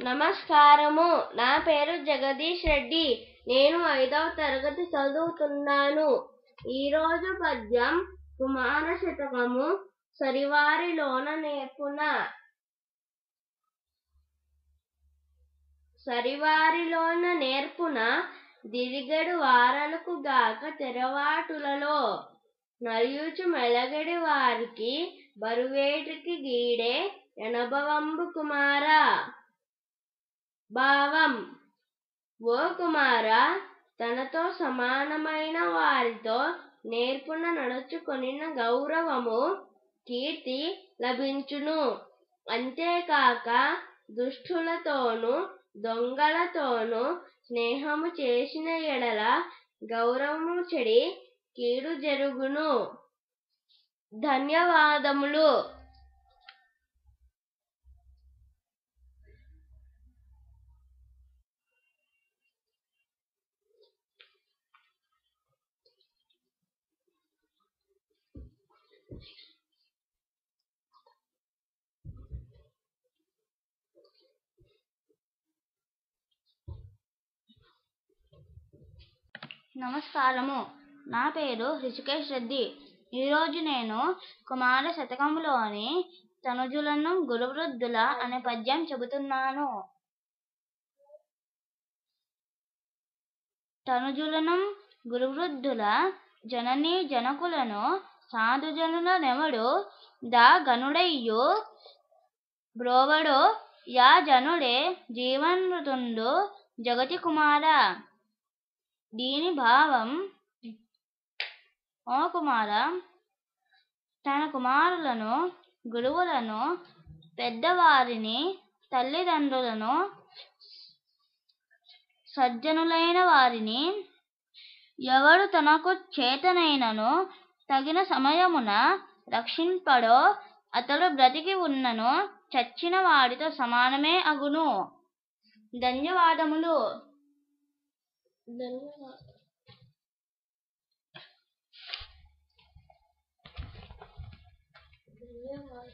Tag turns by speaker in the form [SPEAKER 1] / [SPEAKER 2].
[SPEAKER 1] నమస్కారము. నా పేరు జగదీష్ రెడ్డి. నేను ఐదవ తరగతి చదువుతున్నాను. ఈరోజు పద్యం కుమార శతకము సరివారిలోన నేర్పున. సరివారిలోన నేర్పున దిరిగడు వారలకు గాక తెరవాటులలో. నలియుచు మెలగడి వారికి బరువేటికి గీడే ఎనభవంబు కుమారా. భావం. ఓ కుమార తనతో సమానమైన వారితో నేర్పున నడుచుకొనిన గౌరవము కీర్తి లభించును. అంతేకాక దుష్టులతోనూ దొంగలతోనూ స్నేహము చేసిన ఎడల గౌరవము చెడి కీడు జరుగును. ధన్యవాదములు.
[SPEAKER 2] నమస్కారము. నా పేరు రిషికేష్ రెడ్డి. ఈరోజు నేను కుమార శతకంలోని తనుజులను గురువృద్ధుల అనే పద్యం చెబుతున్నాను. తనుజులను గురువృద్ధుల జననీ జనకులను సాధుజనుల నెమడు దా గనుడయ్యు బ్రోవడు యా జనుడే జీవనృతుండు జగతి కుమార. దీని భావం ఓ కుమార తన కుమారులను గురువులను పెద్దవారిని తల్లిదండ్రులను సజ్జనులైన వారిని ఎవడు తనకు చేతనైనను తగిన సమయమున రక్షింపడో అతడు బ్రతికి ఉన్నను చచ్చిన వాడితో సమానమే అగును. ధన్యవాదములు.
[SPEAKER 1] đến ờ, đến ờ,